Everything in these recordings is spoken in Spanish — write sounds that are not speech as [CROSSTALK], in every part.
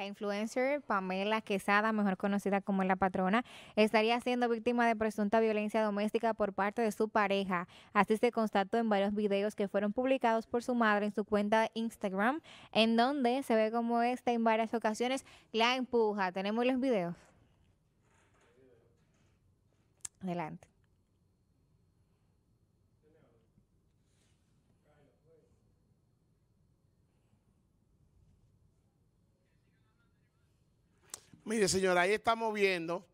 La influencer Pamela Quesada, mejor conocida como la patrona, estaría siendo víctima de presunta violencia doméstica por parte de su pareja. Así se constató en varios videos que fueron publicados por su madre en su cuenta de Instagram, en donde se ve como esta en varias ocasiones la empuja. Tenemos los videos. Adelante. Mire, señora, ahí estamos viendo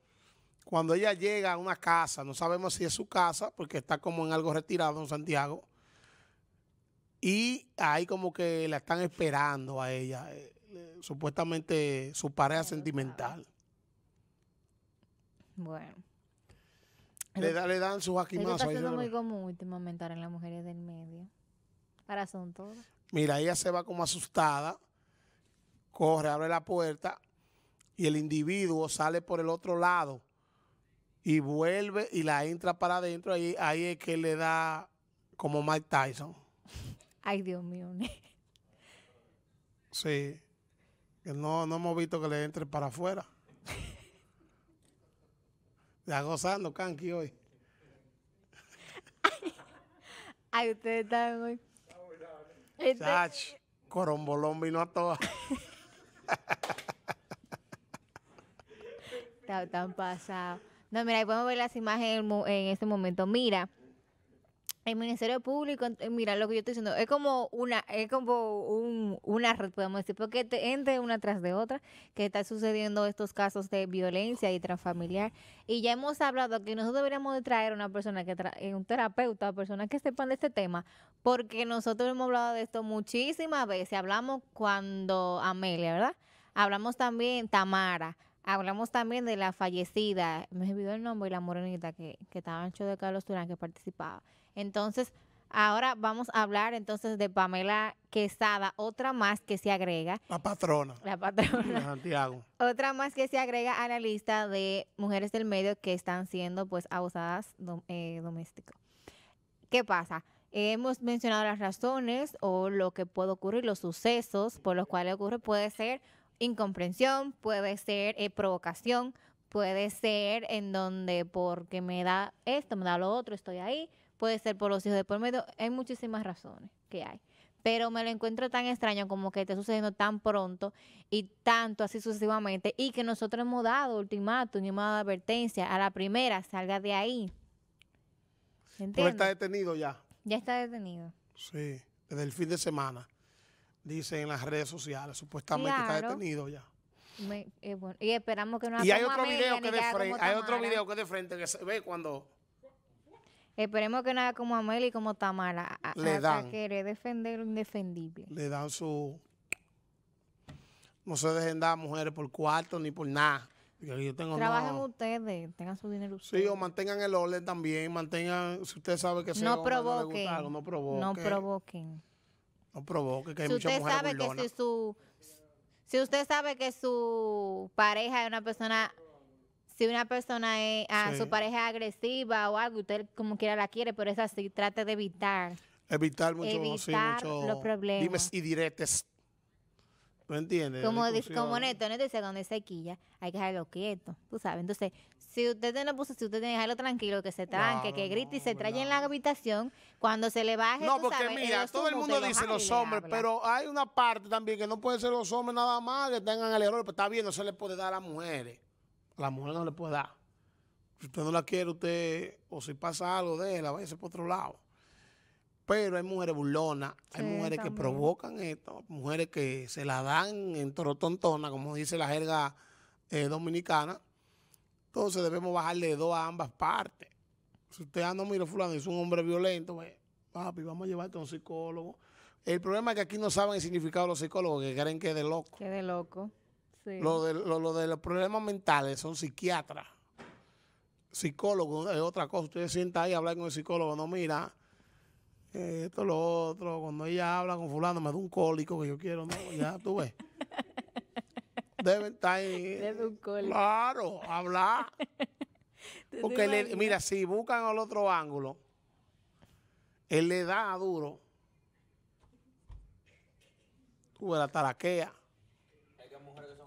cuando ella llega a una casa, no sabemos si es su casa, porque está como en algo retirado en Santiago, y ahí como que la están esperando a ella, eh, eh, supuestamente su pareja sentimental. Bueno. Le, da- le dan sus Eso jaquimazos. está siendo muy común últimamente en las mujeres del medio. Ahora son todas. Mira, ella se va como asustada, corre, abre la puerta y el individuo sale por el otro lado y vuelve y la entra para adentro. Ahí, ahí es que le da como Mike Tyson. Ay, Dios mío. Sí. Que no, no hemos visto que le entre para afuera. Ya gozando, Kanki, hoy. Ay, ustedes están. Este- Chach, corombolón vino a todas. [LAUGHS] Tan pasado. No, mira, ahí podemos ver las imágenes en este momento. Mira, el Ministerio Público, eh, mira lo que yo estoy diciendo, es como una, es como un, una red, podemos decir, porque te, entre una tras de otra, que está sucediendo estos casos de violencia y transfamiliar. Y ya hemos hablado que nosotros deberíamos de traer una persona que tra- eh, un terapeuta, personas que sepan de este tema, porque nosotros hemos hablado de esto muchísimas veces. Hablamos cuando Amelia, ¿verdad? Hablamos también Tamara. Hablamos también de la fallecida, me olvidó el nombre, y la morenita que, que estaba en el show de Carlos Turán que participaba. Entonces, ahora vamos a hablar entonces de Pamela Quesada, otra más que se agrega, La patrona la de patrona, Santiago. [LAUGHS] otra más que se agrega a la lista de mujeres del medio que están siendo pues abusadas dom- eh, domésticos. ¿Qué pasa? Hemos mencionado las razones o lo que puede ocurrir, los sucesos por los cuales ocurre. Puede ser incomprensión, puede ser eh, provocación, puede ser en donde porque me da esto, me da lo otro, estoy ahí, puede ser por los hijos de por medio. Hay muchísimas razones que hay. Pero me lo encuentro tan extraño como que esté sucediendo tan pronto y tanto así sucesivamente y que nosotros hemos dado ultimátum y hemos dado advertencia a la primera, salga de ahí. Pero ¿Entiendes? está detenido ya. Ya está detenido. Sí, desde el fin de semana. Dice en las redes sociales, supuestamente está Claro. detenido ya. Me- eh, bueno, y esperamos que no Y hay otro video que de frente, hay otro video que de frente que se ve cuando Esperemos que no haga como Amelia y como Tamara. A, a- Le a dan. querer defender lo indefendible. le dan su no se dejen dar mujeres por cuarto ni por nada. Yo tengo Trabajen no. ustedes, tengan su dinero Sí, ustedes. o mantengan el orden también, mantengan, si usted sabe que ese no provoquen. algo, no provoque. No provoquen. No provoque, que hay si muchas usted mujeres sabe que si su si usted sabe que su pareja es una persona si una persona es ah, Sí. su pareja es agresiva o algo usted como quiera la quiere pero es así trate de evitar Evitar mucho, sí, evitar mucho los problemas. dimes y diretes. ¿No entiendes? como dice como Neto Neto dice donde se quilla hay que dejarlo quieto tú sabes entonces si usted no puso si usted tiene que dejarlo tranquilo que se tranque Claro, que grite y se trae en la habitación cuando se le baje No, tú porque sabes, mira, todo el mundo dice los hombres, pero hay una parte también que no pueden ser los hombres nada más que tengan el error, pero está bien, no se le puede dar a las mujeres. A las mujeres no le puede dar. Si usted no la quiere, usted, o si pasa algo de él, váyase por otro lado. Pero hay mujeres burlonas, hay Sí, mujeres que provocan esto, mujeres que se la dan en torotontona, como dice la jerga eh, dominicana. Entonces debemos bajarle dos a ambas partes. Si usted anda, mira, fulano, es un hombre violento, pues, papi, vamos a llevarte a un psicólogo. El problema es que aquí no saben el significado de los psicólogos, que creen que es de loco. Qué de loco sí. Lo de, lo, lo de los problemas mentales son psiquiatras. Psicólogos es otra cosa. Usted se sienta ahí a hablar con el psicólogo, no mira, eh, esto, lo otro. Cuando ella habla con fulano, me da un cólico que yo quiero, no, ya tú ves. [LAUGHS] Deben estar da un cólico. Claro, hablar. [LAUGHS] ¿Tú te Porque, le- mira, si buscan al otro ángulo, él le da duro. Tú ves la taraquea. Es que hay mujeres que son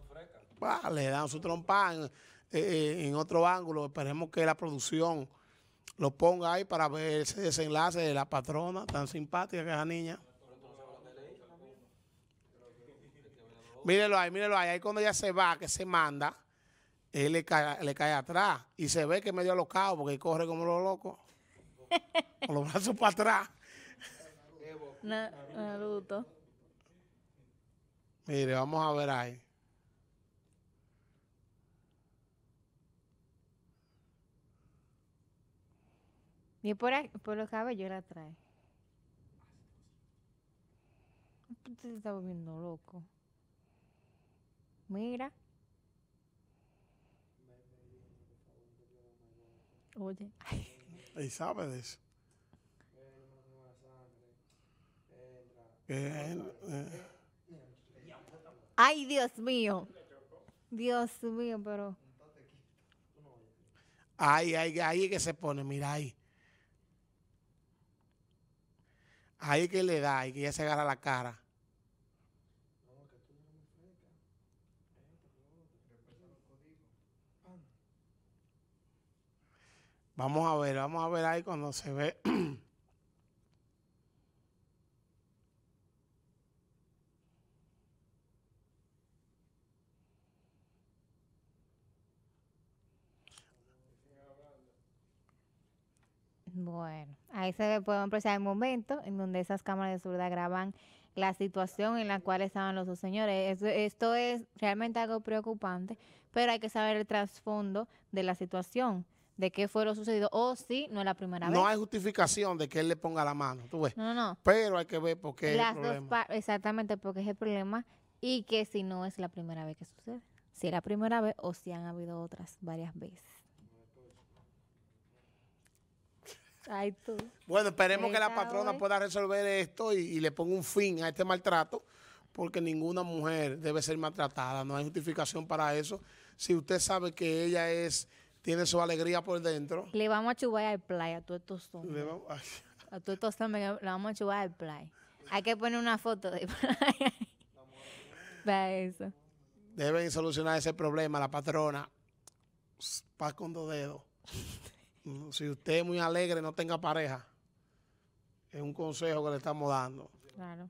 bah, le dan su trompa en, eh, en otro ángulo. Esperemos que la producción lo ponga ahí para ver ese desenlace de la patrona tan simpática que es la niña. Mírelo ahí, mírelo ahí. Ahí cuando ella se va, que se manda, él le cae, le cae atrás y se ve que es medio alocado porque él corre como los locos. [LAUGHS] con los brazos para atrás. Na- Naruto. Mire, vamos a ver ahí. Y por, ahí- por los cabellos la trae. Tú te estás volviendo loco. Mira. Oye. [LAUGHS] Y sabe de eso. Él, eh, Ay, Dios mío. Dios mío, pero. ahí, ahí, ahí es que se pone, mira ahí. Ahí que le da y que ella se agarra la cara. Vamos a ver, vamos a ver ahí cuando se ve. [CLEARS THROAT] Bueno, ahí se puede apreciar el momento en donde esas cámaras de seguridad graban la situación en la cual estaban los dos señores. Esto, esto es realmente algo preocupante, pero hay que saber el trasfondo de la situación, de qué fue lo sucedido, o si no es la primera No vez. hay justificación de que él le ponga la mano, tú ves. No, no, no. Pero hay que ver por qué es el dos problema. par- exactamente porque es el problema y que si no es la primera vez que sucede. Si es la primera vez o si han habido otras varias veces. Ay, tú. Bueno, esperemos que la patrona hoy. pueda resolver esto y, y le ponga un fin a este maltrato, porque ninguna mujer debe ser maltratada, no hay justificación para eso. Si usted sabe que ella es, tiene su alegría por dentro, Le vamos a chubar al play a todos estos hombres. A todos estos hombres le vamos a chubar al play. Hay que poner una foto de play. [LAUGHS] Para eso. deben solucionar ese problema la patrona. Paz con dos dedos. Si usted es muy alegre, no tenga pareja. Es un consejo que le estamos dando. Claro.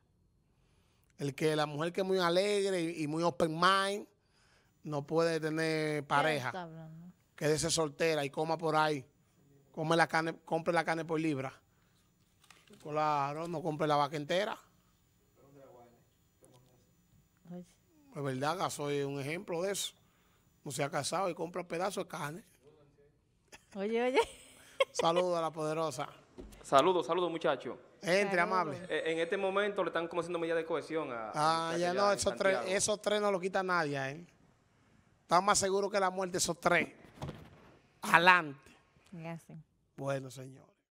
El que la mujer que es muy alegre y, y muy open mind no puede tener ¿Qué pareja. Quédese soltera y coma por ahí. Come la carne, compre la carne por libra. Claro, no compre la vaca entera. Es verdad, soy un ejemplo de eso. No se ha casado y compra pedazos de carne. Oye, oye. Saludos a la poderosa. Saludos, saludos muchachos. Entre, amable. Eh, en este momento le están como haciendo medidas de cohesión a... Ah, ya no, esos tres, esos tres no lo quita nadie, ¿eh? Está más seguro que la muerte esos tres. Adelante. Sé. Bueno, señores.